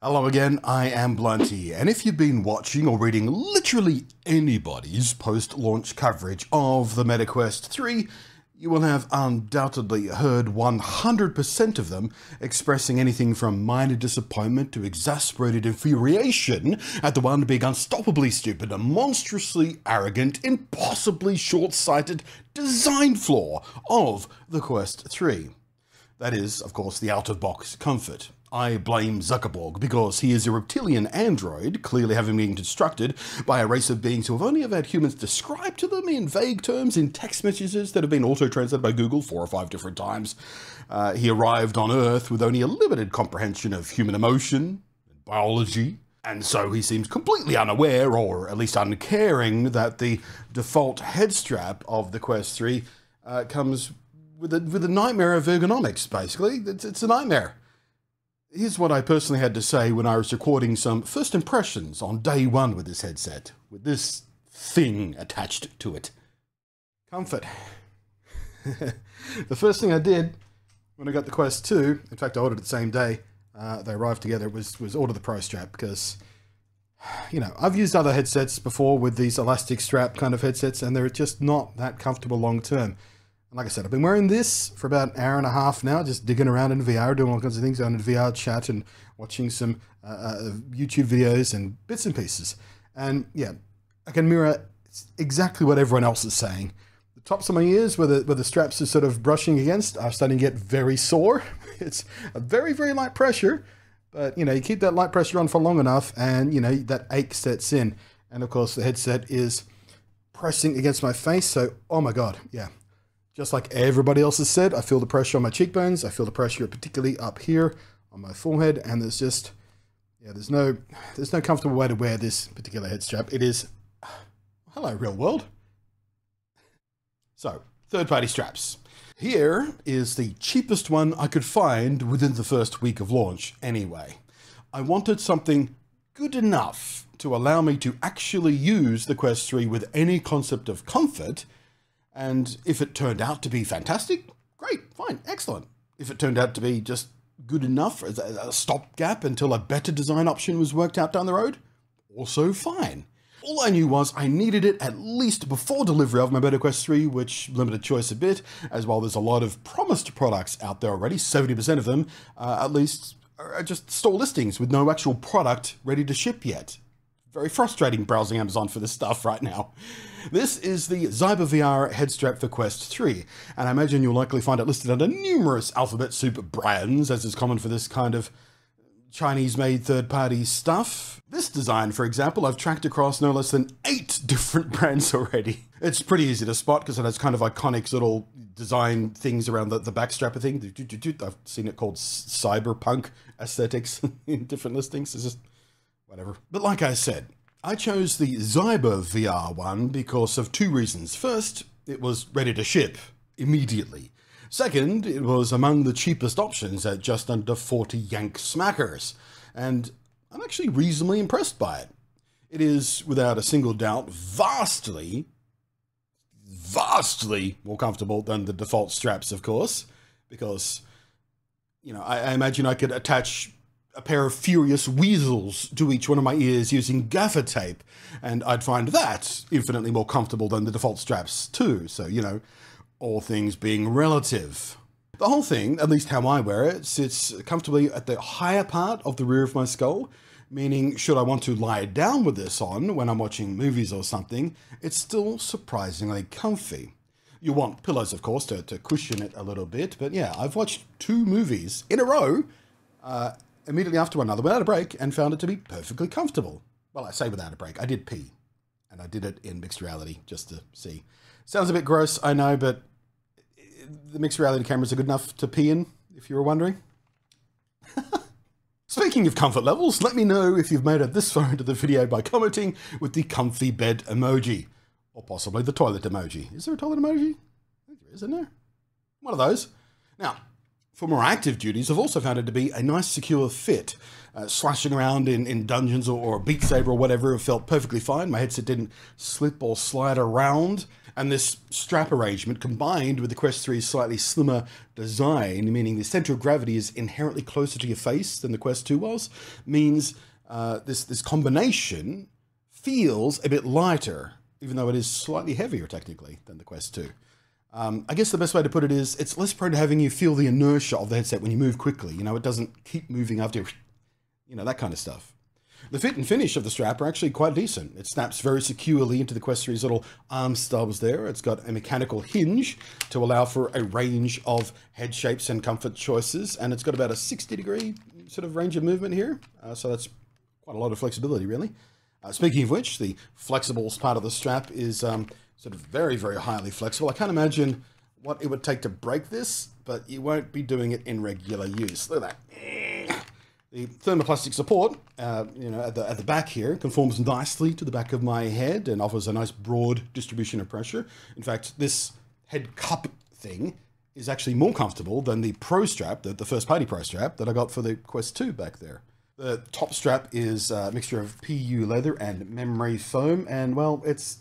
Hello again, I am Blunty, and if you've been watching or reading literally anybody's post-launch coverage of the MetaQuest 3, you will have undoubtedly heard 100% of them expressing anything from minor disappointment to exasperated infuriation at the one big unstoppably stupid and monstrously arrogant, impossibly short-sighted design flaw of the Quest 3. That is, of course, the out-of-box comfort. I blame Zuckerberg because he is a reptilian android, clearly having been constructed by a race of beings who have only ever had humans described to them in vague terms in text messages that have been auto-translated by Google four or five different times. Uh, he arrived on Earth with only a limited comprehension of human emotion, and biology, and so he seems completely unaware, or at least uncaring, that the default head strap of the Quest 3 uh, comes with a, with a nightmare of ergonomics, basically. It's, it's a nightmare. Here's what I personally had to say when I was recording some first impressions on day one with this headset, with this thing attached to it. Comfort. the first thing I did when I got the Quest 2, in fact I ordered it the same day, uh, they arrived together, was, was order the Pro Strap because, you know, I've used other headsets before with these elastic strap kind of headsets and they're just not that comfortable long term. And like I said, I've been wearing this for about an hour and a half now, just digging around in VR, doing all kinds of things, in VR chat and watching some uh, uh, YouTube videos and bits and pieces. And yeah, I can mirror exactly what everyone else is saying. The tops of my ears, where the, where the straps are sort of brushing against, are starting to get very sore. It's a very, very light pressure, but you know, you keep that light pressure on for long enough and you know, that ache sets in. And of course, the headset is pressing against my face. So, oh my God, yeah, just like everybody else has said, I feel the pressure on my cheekbones. I feel the pressure particularly up here on my forehead. And there's just, yeah, there's no, there's no comfortable way to wear this particular head strap. It is, hello, real world. So, third-party straps. Here is the cheapest one I could find within the first week of launch anyway. I wanted something good enough to allow me to actually use the Quest 3 with any concept of comfort and if it turned out to be fantastic, great, fine, excellent. If it turned out to be just good enough as a stopgap until a better design option was worked out down the road, also fine. All I knew was I needed it at least before delivery of my MetaQuest 3, which limited choice a bit, as well there's a lot of promised products out there already, 70% of them, uh, at least, are just store listings with no actual product ready to ship yet very frustrating browsing Amazon for this stuff right now. This is the Zyber VR head strap for Quest 3, and I imagine you'll likely find it listed under numerous alphabet soup brands, as is common for this kind of Chinese-made third-party stuff. This design, for example, I've tracked across no less than eight different brands already. It's pretty easy to spot because it has kind of iconic little design things around the, the backstrap thing. I've seen it called cyberpunk aesthetics in different listings. It's just whatever. But like I said, I chose the Zyber VR one because of two reasons. First, it was ready to ship immediately. Second, it was among the cheapest options at just under 40 Yank smackers, and I'm actually reasonably impressed by it. It is, without a single doubt, vastly, vastly more comfortable than the default straps, of course, because, you know, I, I imagine I could attach a pair of furious weasels to each one of my ears using gaffer tape, and I'd find that infinitely more comfortable than the default straps too, so, you know, all things being relative. The whole thing, at least how I wear it, sits comfortably at the higher part of the rear of my skull, meaning should I want to lie down with this on when I'm watching movies or something, it's still surprisingly comfy. You want pillows, of course, to, to cushion it a little bit, but yeah, I've watched two movies in a row uh, immediately after one another without a break and found it to be perfectly comfortable. Well, I say without a break. I did pee. And I did it in mixed reality just to see. Sounds a bit gross, I know, but the mixed reality cameras are good enough to pee in, if you were wondering. Speaking of comfort levels, let me know if you've made it this far into the video by commenting with the comfy bed emoji. Or possibly the toilet emoji. Is there a toilet emoji? There is, isn't there? One of those. Now, For more active duties, I've also found it to be a nice secure fit. Uh, slashing around in, in dungeons or, or Beat Saber or whatever felt perfectly fine. My headset didn't slip or slide around. And this strap arrangement combined with the Quest 3's slightly slimmer design, meaning the center of gravity is inherently closer to your face than the Quest 2 was, means uh, this, this combination feels a bit lighter, even though it is slightly heavier technically than the Quest 2. Um, I guess the best way to put it is it's less prone to having you feel the inertia of the headset when you move quickly. You know, it doesn't keep moving after, you know, that kind of stuff. The fit and finish of the strap are actually quite decent. It snaps very securely into the Quest 3's little arm stubs there. It's got a mechanical hinge to allow for a range of head shapes and comfort choices, and it's got about a 60 degree sort of range of movement here. Uh, so that's quite a lot of flexibility, really. Uh, speaking of which, the flexible part of the strap is um, sort of very, very highly flexible. I can't imagine what it would take to break this, but you won't be doing it in regular use. Look at that. The thermoplastic support, uh, you know, at the, at the back here conforms nicely to the back of my head and offers a nice broad distribution of pressure. In fact, this head cup thing is actually more comfortable than the Pro strap, the, the first party Pro strap that I got for the Quest 2 back there. The top strap is a mixture of PU leather and memory foam, and well, it's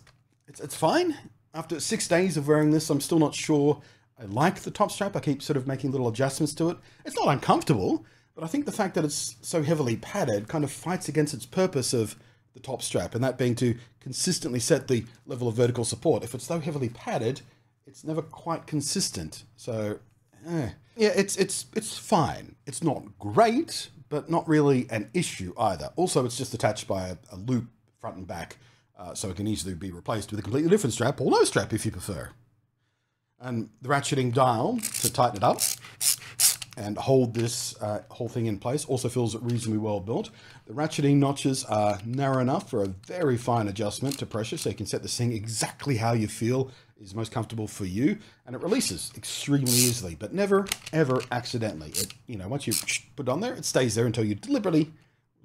it's, it's fine. After six days of wearing this, I'm still not sure I like the top strap. I keep sort of making little adjustments to it. It's not uncomfortable, but I think the fact that it's so heavily padded kind of fights against its purpose of the top strap, and that being to consistently set the level of vertical support. If it's so heavily padded, it's never quite consistent. So, eh. yeah, it's it's it's fine. It's not great, but not really an issue either. Also, it's just attached by a, a loop front and back, uh, so it can easily be replaced with a completely different strap or no strap if you prefer. And the ratcheting dial to tighten it up and hold this uh, whole thing in place also feels reasonably well built. The ratcheting notches are narrow enough for a very fine adjustment to pressure, so you can set this thing exactly how you feel is most comfortable for you, and it releases extremely easily, but never, ever accidentally. It, you know, once you put it on there, it stays there until you deliberately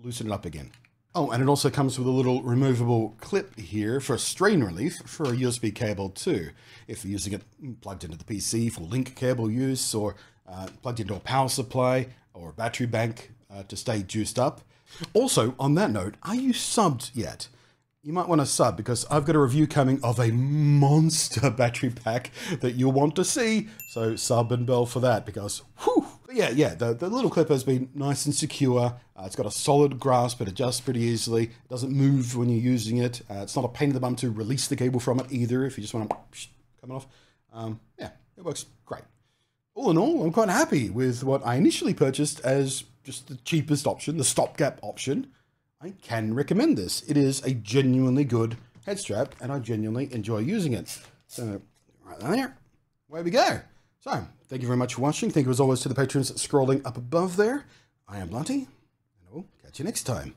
loosen it up again. Oh, and it also comes with a little removable clip here for strain relief for a USB cable too. If you're using it plugged into the PC for link cable use or uh, plugged into a power supply or a battery bank uh, to stay juiced up. Also, on that note, are you subbed yet? You might want to sub because I've got a review coming of a monster battery pack that you'll want to see. So sub and bell for that because whew, yeah, yeah, the, the little clip has been nice and secure. Uh, it's got a solid grasp, it adjusts pretty easily. It doesn't move when you're using it. Uh, it's not a pain in the bum to release the cable from it either if you just want to come off. Um, yeah, it works great. All in all, I'm quite happy with what I initially purchased as just the cheapest option, the stopgap option. I can recommend this. It is a genuinely good head strap, and I genuinely enjoy using it. So, right there, where we go. So, thank you very much for watching. Thank you as always to the patrons scrolling up above there. I am Blunty, and I will catch you next time.